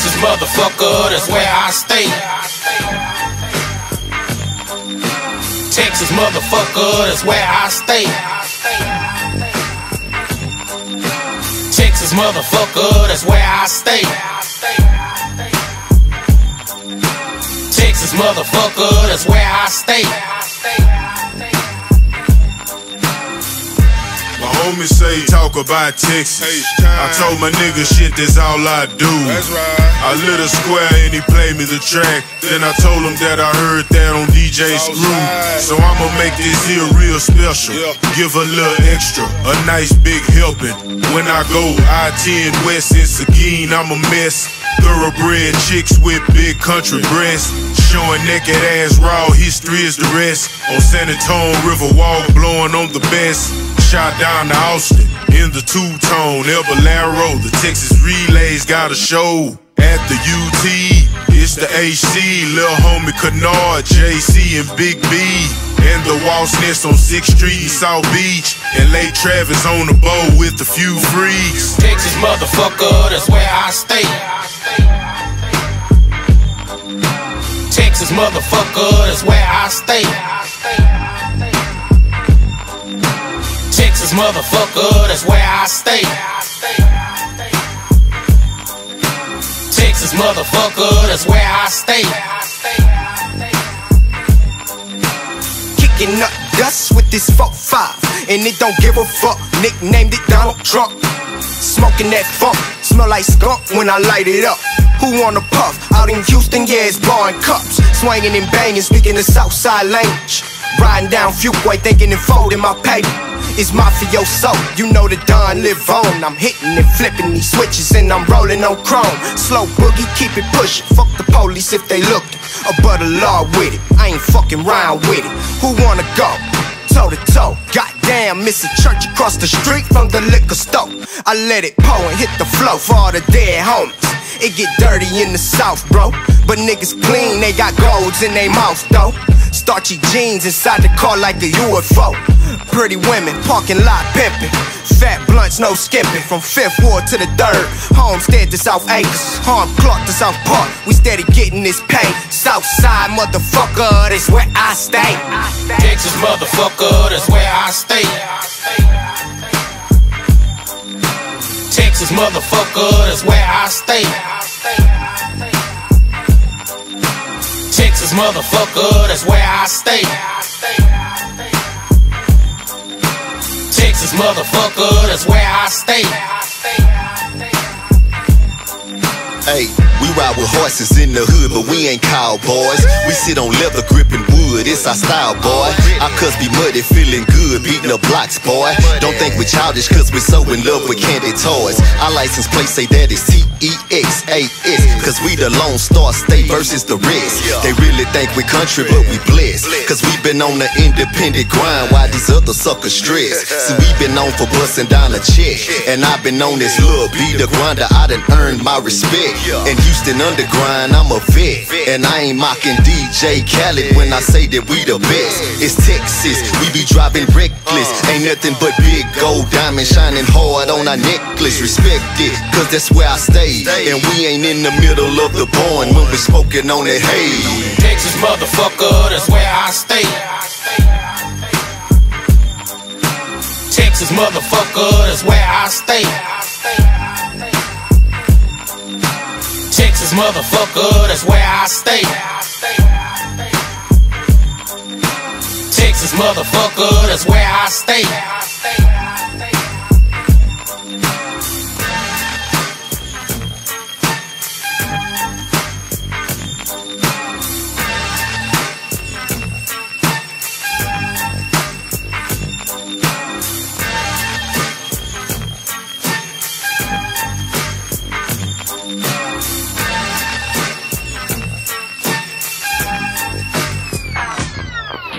Texas motherfucker, that's where I stay. Texas motherfucker, that's where I stay. Texas motherfucker, that's where I stay. Texas motherfucker, that's where I stay. Homie say talk about Texas. I told my nigga shit, that's all I do. I lit a square and he played me the track. Then I told him that I heard that on DJ Screw. So I'ma make this here real special. Give a little extra, a nice big helping. When I go I-10 West in Seguin, I'm a mess. Thoroughbred chicks with big country breasts. Showing naked ass raw, history is the rest. On San Antonio River Walk, blowing on the best. Shot down to Austin in the two-tone El Bolero. The Texas Relays got a show at the UT. It's the HC, Lil Homie Kennard, JC and Big Bee. And the Woss Ness on 6th Street in South Beach. And Lake Travis on the boat with a few freaks. Texas motherfucker, that's where I stay. Texas motherfucker, that's where I stay. Texas motherfucker, that's where I stay. Texas motherfucker, that's where I stay. Kicking up dust with this 4-5 And it don't give a fuck Nicknamed it Donald Trump Smoking that funk Smell like skunk when I light it up Who wanna puff? Out in Houston, yeah, it's blowing cups Swinging and banging, speaking the Southside language Riding down Fuqua, thinking and folding my paper it's mafioso, you know the Don live on. I'm hitting and flipping these switches and I'm rolling on chrome. Slow boogie, keep it pushing. Fuck the police if they looking. Above the law with it, I ain't fucking round with it. Who wanna go? Toe to toe, goddamn, miss a church across the street from the liquor store. I let it pour and hit the flow for all the dead homies. It get dirty in the south, bro. But niggas clean, they got golds in their mouth, though. Starchy jeans inside the car like a UFO. Pretty women, parking lot pimping. Fat blunts, no skipping. From Fifth Ward to the third. Homestead to South Acres. Hiram Clarke to South Park. We steady getting this pay. Southside motherfucker, that's where I stay. Texas motherfucker, that's where I stay. Texas motherfucker, that's where I stay. Texas motherfucker, that's where I stay. Motherfucker, that's where I stay. Hey, we ride with horses in the hood, but we ain't cowboys. We sit on leather gripping wood, it's our style, boy. Our cuss be muddy, feeling good, beating up blocks, boy. Don't think we childish, cause we're so in love with candy toys. Our license plate say that is T-E-X-A-S, cause we the Lone Star State versus the rest. They really think we country, but we blessed. Cause we been on the independent grind while these other suckers stress. See, we been on for busting down a check. And I've been on this little be the grinder, I done earned my respect. In Houston underground, I'm a vet. And I ain't mocking DJ Khaled when I say that we the best. It's Texas, we be driving reckless. Uh. Ain't nothing but big gold diamonds shining hard on our necklace. Respect it, cause that's where I stay. And we ain't in the middle of the barn when we're smoking on that hay. Texas motherfucker, that's where I stay. Texas motherfucker, that's where I stay. Motherfucker, that's where I stay. Texas motherfucker, that's where I stay.